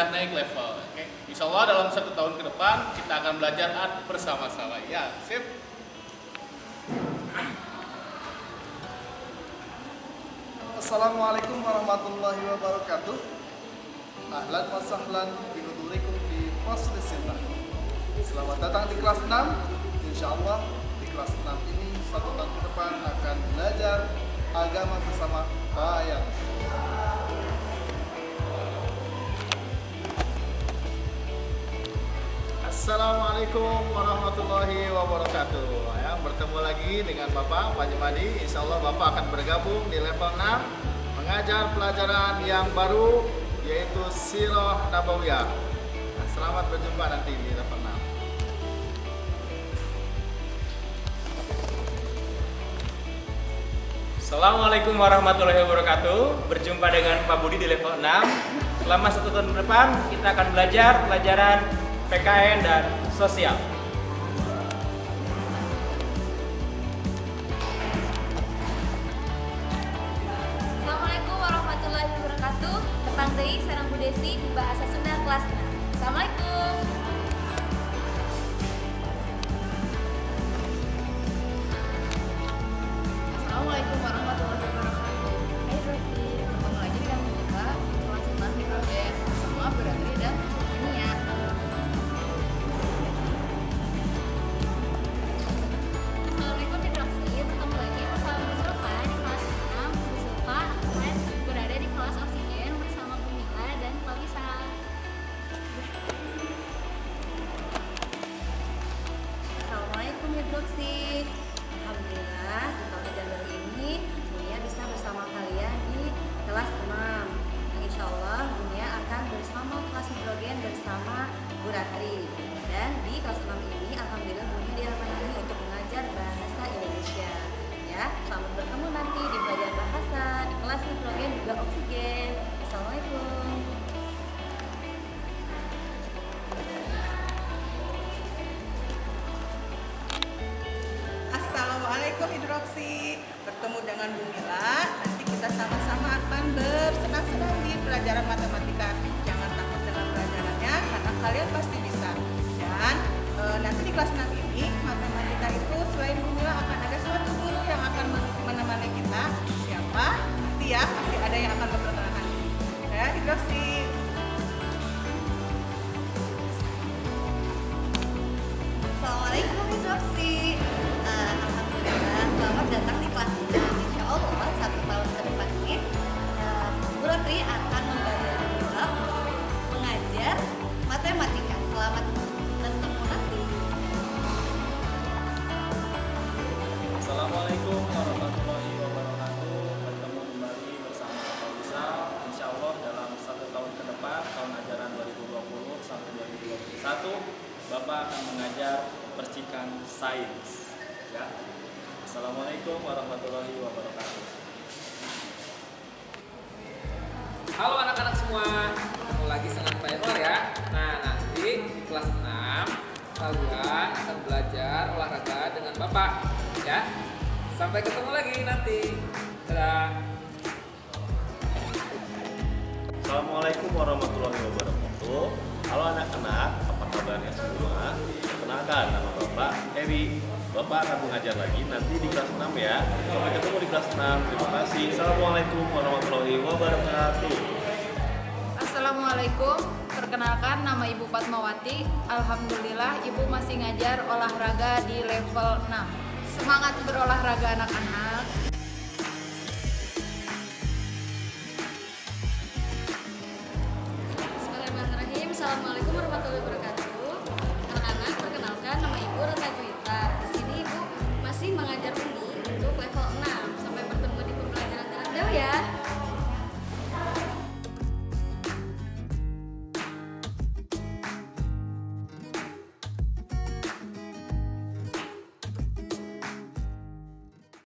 sudah naik level. Oke, Insya Allah dalam satu tahun ke depan kita akan belajar art bersama-sama. Ya, sip. Assalamualaikum warahmatullahi wabarakatuh. Ahlan wa sahlan binudurikum fi fasli sintah. Selamat datang di kelas 6. Insya Allah di kelas 6 ini satu tahun ke depan Assalamualaikum warahmatullahi wabarakatuh. Ya, Bertemu lagi dengan Bapak Pak Jemadi Insya Allah Bapak akan bergabung di level 6 Mengajar pelajaran yang baru Yaitu Sirah Nabawiyah. Nah, Selamat berjumpa nanti di level 6 Assalamualaikum warahmatullahi wabarakatuh. Berjumpa dengan Pak Budi di level 6 Selama satu tahun ke depan kita akan belajar pelajaran PKN dan sosial Assalamualaikum warahmatullahi wabarakatuh. Tepang Dei Sarang Budesi Bahasa Sunda kelas 6. Assalamualaikum. Assalamualaikum dengan Bu Mila Nanti kita sama-sama akan bersenang-senang di pelajaran matematika. Jangan takut dengan pelajarannya Karena kalian pasti bisa. Dan e, nanti di kelas 6 2021 Bapak akan mengajar percikan sains ya. Assalamualaikum warahmatullahi wabarakatuh Halo anak-anak semua, ketemu lagi dengan Pak ya. Nah nanti kelas 6 kalian akan belajar olahraga dengan Bapak ya. Sampai ketemu lagi nanti. Dadah. Assalamualaikum warahmatullahi wabarakatuh. Halo anak-anak, apa kabarnya semua? Kenalkan nama Bapak Eri. Bapak akan mengajar lagi nanti di kelas 6 ya. Sampai ketemu di kelas 6. Terima kasih. Assalamualaikum warahmatullahi wabarakatuh. Assalamualaikum Perkenalkan nama Ibu Fatmawati Alhamdulillah Ibu masih ngajar olahraga di level 6 Semangat berolahraga anak-anak